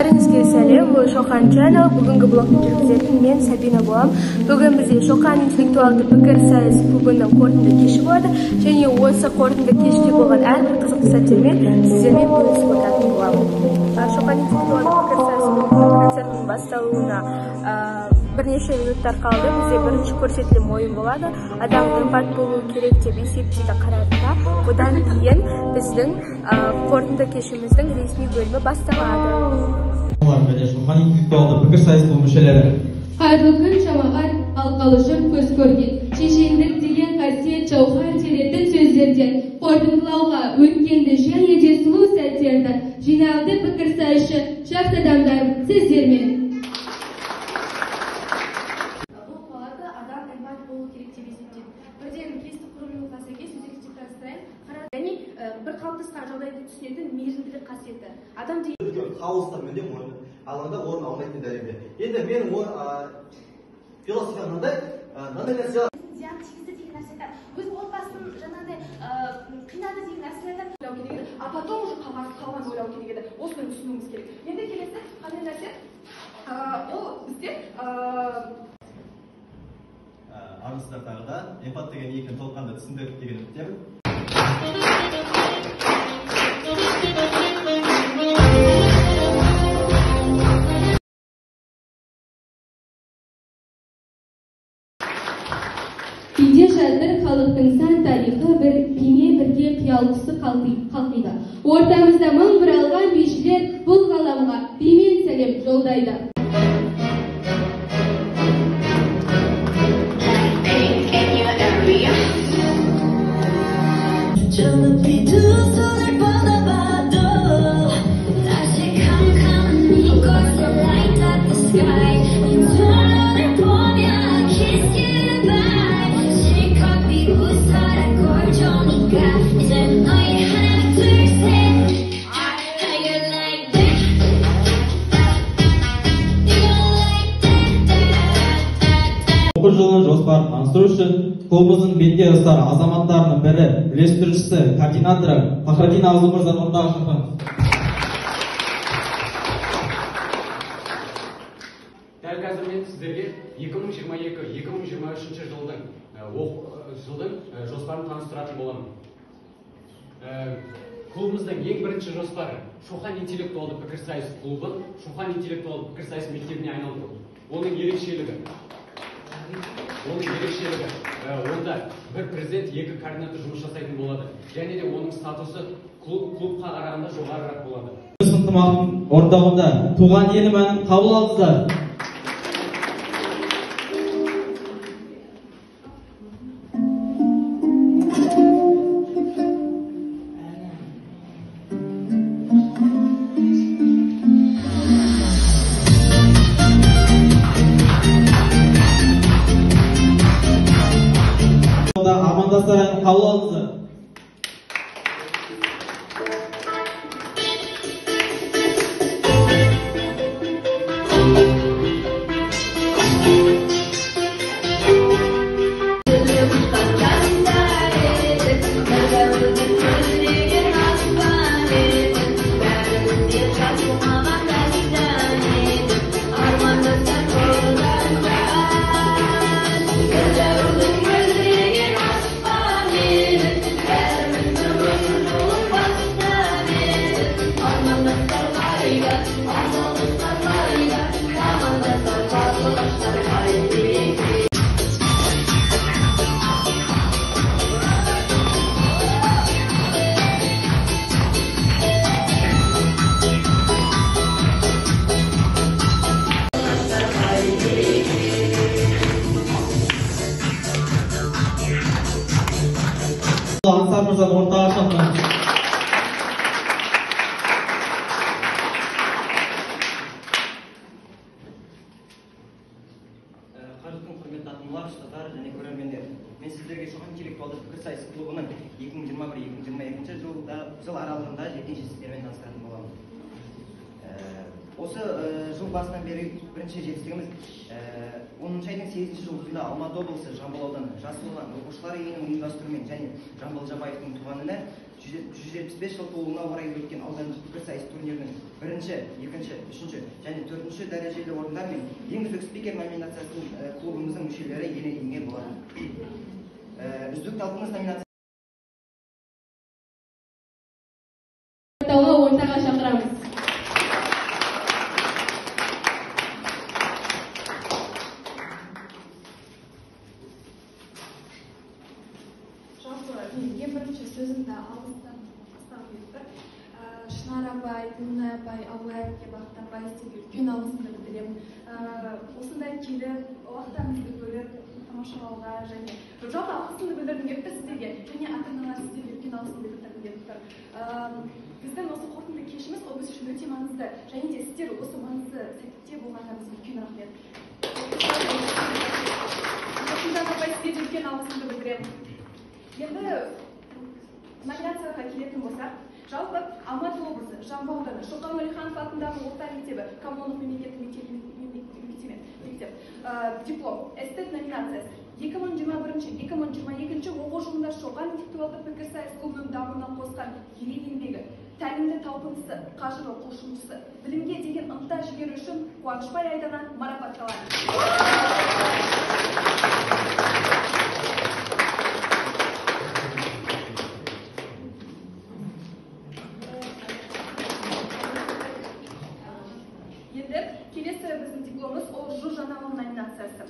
бәріңізге сәлем. Бұл шоқан channel бүгінгі блогты жүргізетін мен сабина боламын бүгін бізде шоқан интеллектуалды пікірсайыс клубының қорытынды кеші болады. Және осы қорытынды кеште болған әрбір қызықты сәттермен сіздермен бөлісіп отыратын боламын. Шоқан интеллектуалды пікірсайыс клубының концертінің басталуына бірнеше минуттар қалды. Бізде бірінші көрсетілім ойын болады. Адам эмпат болуы керек деп есептейді қарадыда одан кейін біздің қорытынды кешіміздің ресми бөлімі басталады. Қайырлы күн жамағат алқалы жұрт көз көрген. Шешендік деген қасиет жауһар теретін сөздерден. Қорытындылауға өткенді және де сұлу сәттерді жиналды пікірсайысшы жақсы адамдар сіздермен бұл палата адам эмпат болу керек деп есептейді бірден кесті құрылымға сәйкес өзекті қара және бір қалыптасқан жағдайды түсінетін мейірімділік қасиеті. Адам деген хаоста мүлдем орын алаңда орын алмайтын дәрежеде енді менің ор- а, философиям мынандай мынандай нәрсе зиян тигізді деген нәрсе айтады. Өз отбасын жаңағыдай қинады деген нәрселерді ойлау керек еді. А потом уже қалған қалған ойлау керек еді. Осыны түсінуіміз керек. Енді келесі қандай нәрсе? Ол бізде армысыздар тағы да эмпат деген екіні толыққанды түсіндік деген үміттемін кейде жатыр халықтың сан тарихы бір бейне бірге қиял құсы қалқи- қалқиды ортамызда мың бір алған бишілер бұл ғаламға бимен сәлем жолдайды оқу жылының жоспарын таныстыру үшін клубымыздың бетке ұстар азаматтарының бірі үйлестірушісі координаторы фахриддин абзал мырзаны ортаға шақырамыз дәл қазір мен сіздерге 2022-2023 жылдың жылдың жоспарын таныстыратын боламын. Клубымыздың ең бірінші жоспары шоқан интеллектуалды пікірсайыс клубын шоқан интеллектуалды пікірсайыс мектебіне айналдыру оның ерекшелігі. Оның ерекшелігі. Ә, онда бір президент екі координатор жұмыс жасайтын болады. Және де оның статусы клуб, клубқа қарағанда жоғарырақ болады. Орындауында туған елім әнін қабыл алыңыздар мырзаны ортаға шақырамыз қажылықтың құрметті ата аналар ұстаздар және көрермендер мен сіздерге шоқан интеллектуалды пікірсайыс клубының 2021-2022 жылда жыл аралығында жеткен жетістіктерімен таныстыратын боламын. Ә, осы ә, жыл басынан бері бірінші жетістігіміз 10 айдың 8 жылдығында алматы облысы жамбыл ауданы жасыл ұлан оқушылар үйінің ұйымдастыруымен және жамбыл жабаевтың туған күні жүз жетпіс бес жыл толуына орай өткен аудандық пікірсайыс турнирінің бірінші екінші үшінші және төртінші дәрежелі орындар мен ең үздік спикер номинациясын э, клубымыздың мүшелері иеленген болатын Э, үздік талпыныс номинациясы ортаға шақырамыз жалпы мен ең бірінші сөзімді алғыстан бастағым келіп тұр Ә, шынар апай гүлнар апай абылай әпке бақыт апай сіздерге үлкен алғысымды білдіремін Ә, осындай келіп уақыттарыңызды бөліп тамашалауға және жалпы алғысымды білдіргім келіп тұр сіздерге. Және ата аналар сіздерге үлкен алғысымды білдіргім келіп тұр біздің осы қорытынды кешіміз ол біз үшін өте маңызды. Және де сіздер осы маңызды сәтте болғандарыңызға үлкен рахмет. Апай сізге де үлкен алғысымды білдіремін енді номинацияға келетін болсақ жалпы алматы облысы жамбыл ауданы шоқан уәлиханов атындағы орта мектебі коммуналдық мемлекеттік мектеп мектеп диплом эстет номинациясы екі мың жиырма бірінші екі мың жиырма екінші оқу жылында шоқан интеллектуалды пікірсайыс клубының дамуына қосқан ерен еңбегі тәлімді талпынысы қажырлы құлшынысы білімге деген ынта жігері үшін қуанышбай айдана марапатталады келесі біздің дипломымыз ол жыл жаңалық номинациясы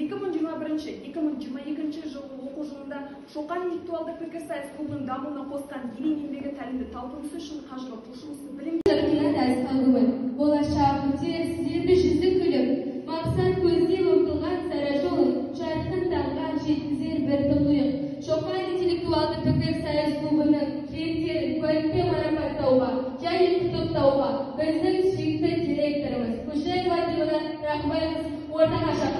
екі мың жиырма бірінші екі мың жиырма екінші жылғы оқу жылында шоқан интеллектуалды пікірсайыс клубының дамуына қосқан ерен еңбегі тәлімді талпынысы үшін қажырлы құлшынысы білім болашақ күтер сіздерді жүзі күліп мақсат көздеп ұмтылған сара жолын жарқын таңға жеткізер бір тұңғиық шоқан интеллектуалды пікірсайыс клубының түлектерін куәлікпен марапаттауға және құттықтауға біздің сүйікті директорымыз кушаева дилана рахымбайқызы ортаға шақырамыз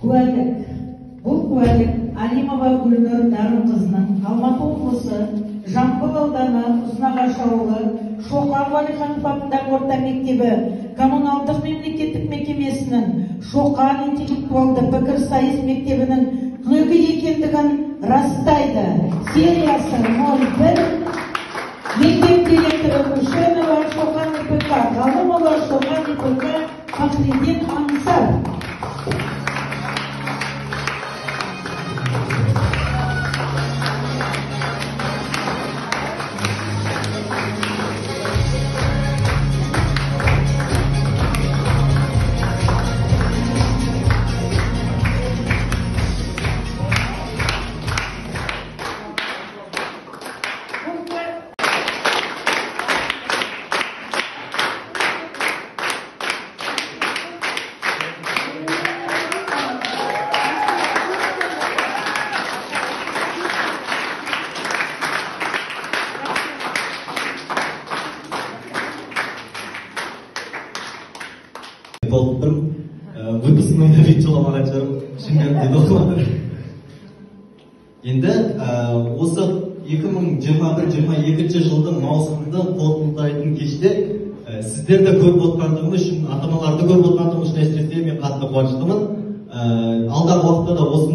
куәлік. Бұл куәлік алимова гүлнұр дарынқызының алматы облысы жамбыл ауданы ұзынағаш ауылы шоқан уәлиханов атындағы орта мектебі коммуналдық мемлекеттік мекемесінің шоқан интеллектуалды пікірсайыс мектебінің түлегі екендігін растайды сериясы ноль бір мектеп директоры Кушенова Шоқан ИПК, Ғалымова Шоқан ИПК, Фахриддин Ансар.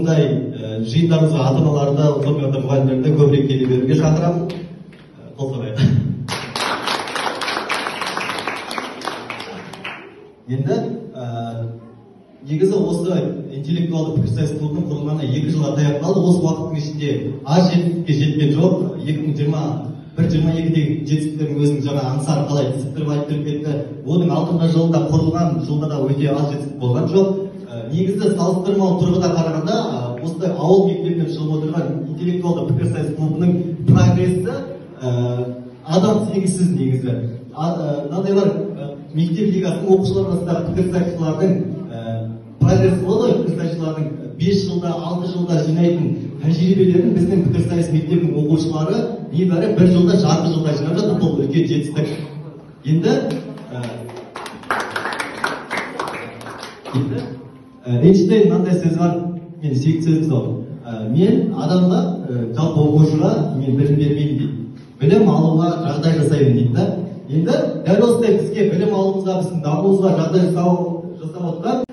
Осындай жиындарымызға ата аналарды сонымен мұғалімдерді көбірек келе беруге шақырамын. Қол соғайық енді негізі осы интеллектуалды пікірсайыс клубының құрылғанына екі жылға таяп қалды. Осы уақыттың ішінде аз жетістікке жеткен жоқ. Екі мың жиырма бір жиырма екідегі жетістіктердің өзін жаңа аңсар қалай түсіндіріп айтып беріп кетті. Оның алдыңғы жылда құрылған жылда да өте аз жетістік болған жоқ. Негізі салыстырмалы тұрғыда қарағанда осындай ауыл мектебінен шығып отырған интеллектуалды пікірсайыс клубының прогрессі адам сенгісіз негізі. Мынандайлар мектеп лигасының оқушылар арасындағы пікірсайысшылардың ә, прогресс болады ғой пікірсайысшылардың бес жылда алты жылда жинайтын тәжірибелерін біздің пікірсайыс мектебінің оқушылары небәрі бір жылда жарты жылда жинап жатыр. Бұл үлкен жетістік. Енді енді эйнштейн мынандай сөзі бар мен сүйікті сөзім сол мен адамға жалпы оқушыға мен білім бермеймін дейді білім алуға жағдай жасаймын дейді да енді дәл осындай бізге білім алуымызға біздің дамуымызға жағдай жасап отқан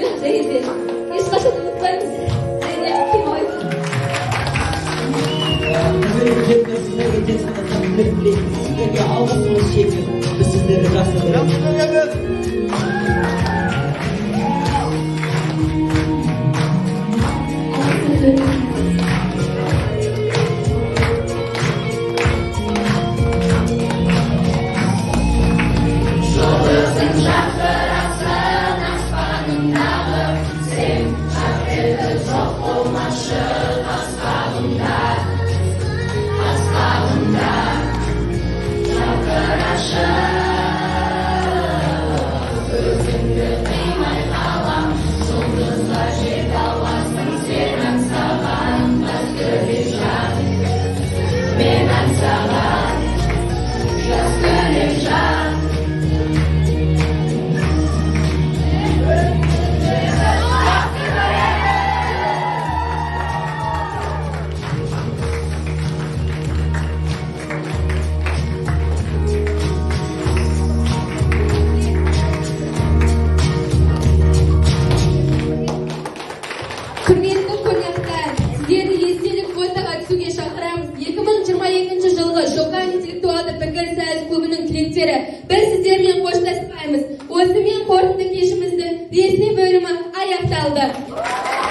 жақсы көремін және көрермен қорытынды кешіміздің ресми бөлімі аяқталды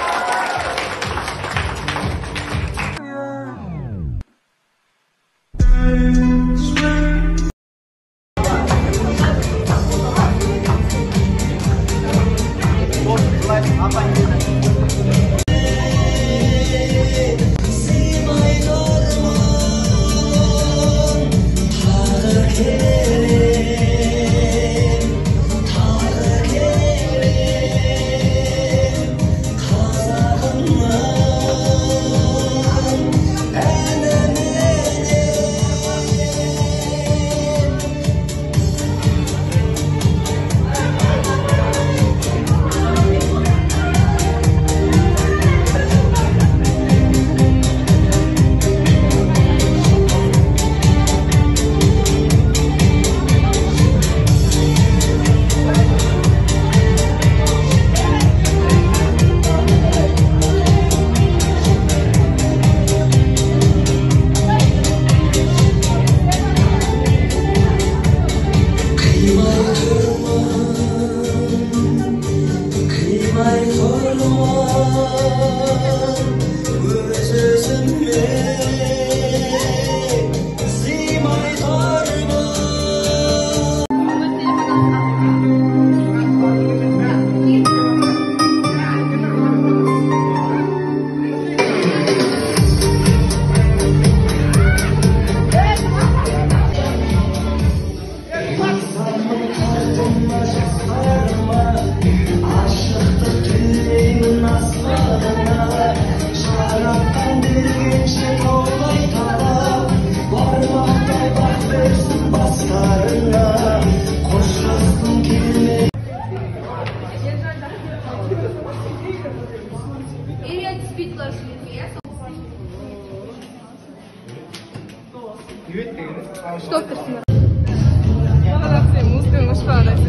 Unos padres.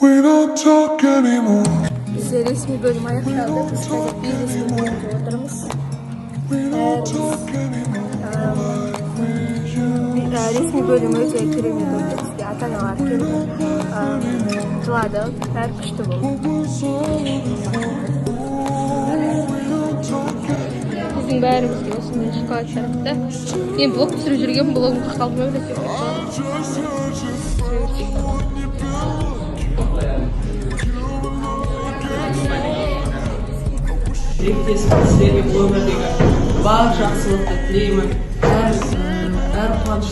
We don't talk anymore. Bize resmi bölüm ayaklandı. Kısmı bir resmi oturumuz. Бөлім өте керемет өтті. Бізге ата аналар келді. жылады. Бәрі күшті болды. Біздің бәрімізге осындай шоколад таратты. Мен блог түсіріп жүрген блогым тоқталды ма тілектеспін сіздерге өмірдегі бар жақсылықты тілеймін әр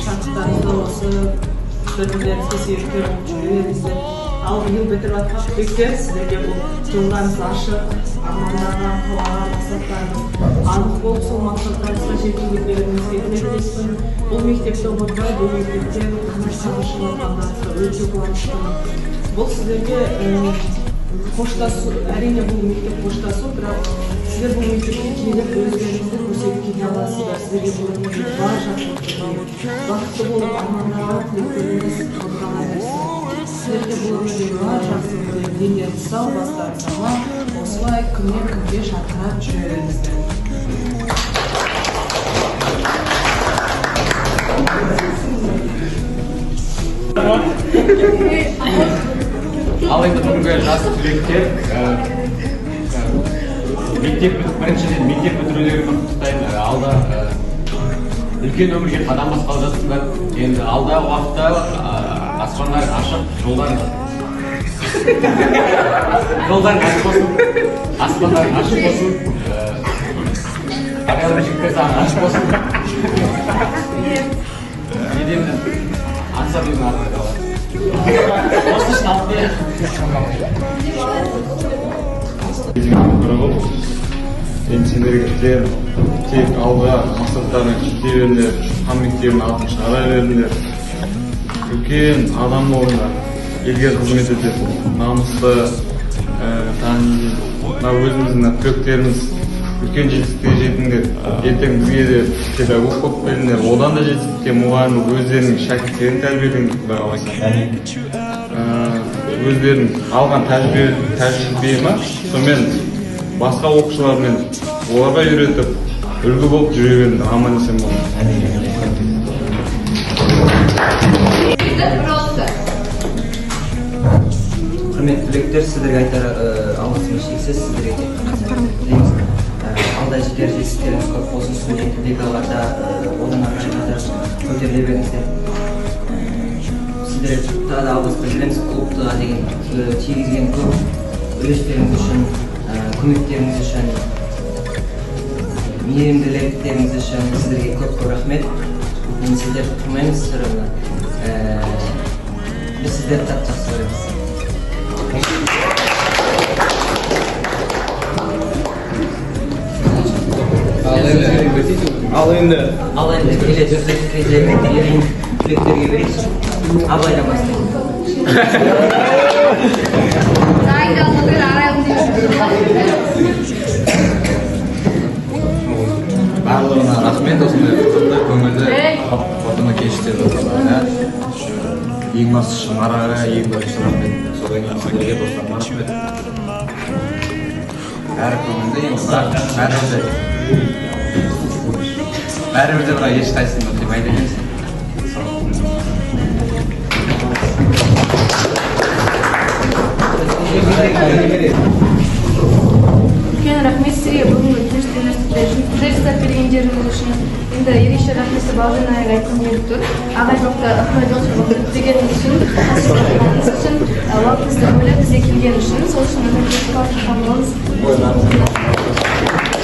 шаттықтарыңызда осы бір бірлеріңізге себепкер болып жүре беріңіздер ал биыл бітіріп жатқан түлектер сіздерге бұл жолдарыңыз ашық армандарға қалаған мақсаттарыңыз анық болып сол мақсаттарыңызға жетуге беруіңізге тілектеспін бұл мектепті ұмытпай бұл мектепте жұмысқа жатқандарыңызға өте қуаныштымын бұл сіздерге қоштасу әрине бұл мектеп қоштасу бірақ сіздер бұл мектепке келіп өздеріңізді көрсетіп кете аласыздар сіздерге бұл өмірде бар жақсылықты тілеймін бақытты болып армандарға тілектеріңіз орындала берсін сіздерге бұл өмірде бар жақсылық тілеймін дендеріңіз сау бастарыңыз аман осылай күннен күнге жарқырап жүре беріңіздер Ал енді бүгінгі жас түлектер мектеп біріншіден мектеп бітірулерімен құттықтаймын. Алда үлкен өмірге қадам басқалы жатсыңдар енді алдағы уақытта аспандар ашық жолдар жолдарың ашық болсын. Аспандарың ашық болсын. Аяулы жігіттер саған ашық болсын. енді сендерге тілерім тек алға мақсаттарыңа жете беріңдер шоқан мектебінің атын шығара беріңдер үлкен адам болыңдар елге қызмет ететін намысты ә, мына өзіміздің түлектеріміз үлкен жетістікке жетіңдер. Ертең бізге де педагог болып келіңдер одан да жетістікке мұғалім болып өздерінің шәкірттерін тәрбиелеңдер құдай қаласа. Ә, өздерінің алған тәжірибе тәжірибе сонымен басқа оқушылармен оларға үйретіп үлгі болып жүре беріңдер аман есен болыңдар құрметті түлектер сіздерге айтар э, алғысымыз шексіз сіздерге. Жетер жетістіктеріңіз көп болсын студенттік декаларда э, одан ары қатар көтеріле беріңіздер сіздер тағы да алғыс білдіреміз клубтыға деген тигізген көп үлестеріңіз үшін көмектеріңіз үшін мейірімділіктеріңіз үшін сіздерге көп көп рахмет. Сіздерді тұрмаймыз сырымда біз сіздерді қатты жақсы көреміз ал енді ал енді келесі кезегі ерен түлектерге берейікші абайдан бастайық барлығына рахмет осындай қызықты көңілді қорытынды кеште достарына ең бастысы шымараға ең бірінші рахмет. Содан кейін сіздерге достарыма рахмет. Бәрі көңілді енді бірақ бәрібір де бәрібір де бірақ ешқайсысын ұтылмайды екенсің үлкен рахмет сізге бүгінгі кеште жастар бергендеріңіз үшін енді ерекше рахметті бауыржан ағайға айтқым келіп тұр ағай жоқта ықпал дегеніңіз үшін қасыңыз үшін уақытыңызды бөліп бізге келген үшін сол үшін иә рахмет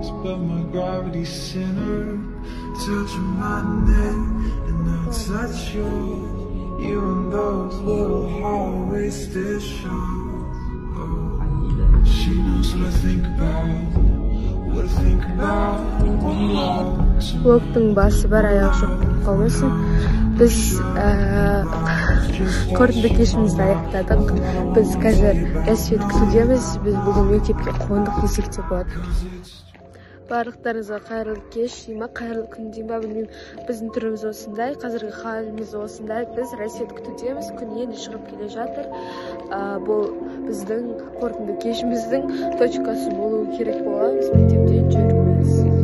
clouds, but my gravity's center. Touch my neck, and I touch yours. You and those little high-waisted shorts. Oh, she knows what I think about. Влогтың басы бар аяғы жоқ болып қалмасын біз қорытынды кешімізді аяқтадық біз қазір рассвет күтудеміз біз бүгін мектепке қондық десек те болады барлықтарыңызға қайырлы кеш. Дей ма қайырлы күн дей ма білмеймін. Біздің түріміз осындай қазіргі халіміз осындай. Біз рассвет күтудеміз күн енді шығып келе жатыр. Ә, бұл біздің қорытынды кешіміздің точкасы болуы керек болған біз мектепте жүрміз.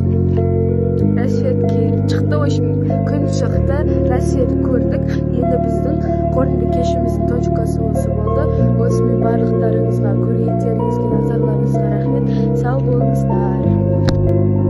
Рассветке шықты в общем күн шықты рассвет көрдік. Енді біздің қорытынды кешіміздің точкасы осы болды. Осымен барлықтарыңызға көргендеріңізге назарларыңызға рахмет. Сау болыңыздар.